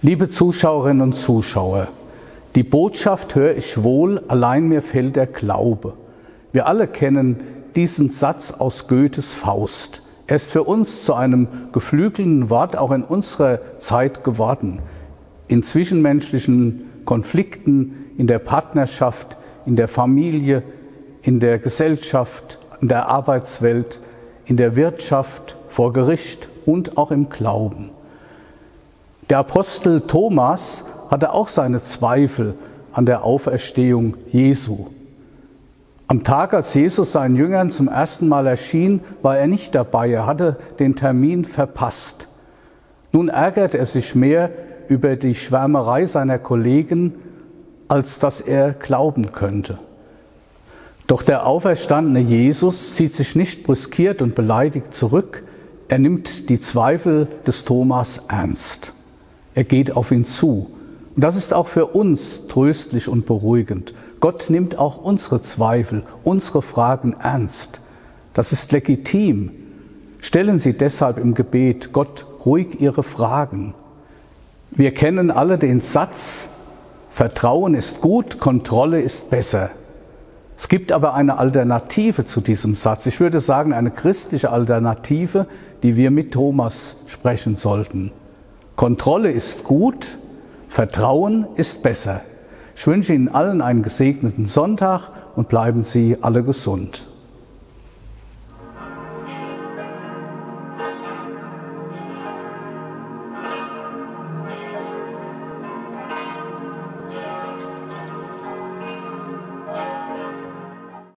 Liebe Zuschauerinnen und Zuschauer, die Botschaft höre ich wohl, allein mir fehlt der Glaube. Wir alle kennen diesen Satz aus Goethes Faust. Er ist für uns zu einem geflügelten Wort auch in unserer Zeit geworden. In zwischenmenschlichen Konflikten, in der Partnerschaft, in der Familie, in der Gesellschaft, in der Arbeitswelt, in der Wirtschaft, vor Gericht und auch im Glauben. Der Apostel Thomas hatte auch seine Zweifel an der Auferstehung Jesu. Am Tag, als Jesus seinen Jüngern zum ersten Mal erschien, war er nicht dabei, er hatte den Termin verpasst. Nun ärgert er sich mehr über die Schwärmerei seiner Kollegen, als dass er glauben könnte. Doch der auferstandene Jesus zieht sich nicht brüskiert und beleidigt zurück, er nimmt die Zweifel des Thomas ernst. Er geht auf ihn zu. Und das ist auch für uns tröstlich und beruhigend. Gott nimmt auch unsere Zweifel, unsere Fragen ernst. Das ist legitim. Stellen Sie deshalb im Gebet Gott ruhig Ihre Fragen. Wir kennen alle den Satz, Vertrauen ist gut, Kontrolle ist besser. Es gibt aber eine Alternative zu diesem Satz. Ich würde sagen, eine christliche Alternative, die wir mit Thomas sprechen sollten. Kontrolle ist gut, Vertrauen ist besser. Ich wünsche Ihnen allen einen gesegneten Sonntag und bleiben Sie alle gesund.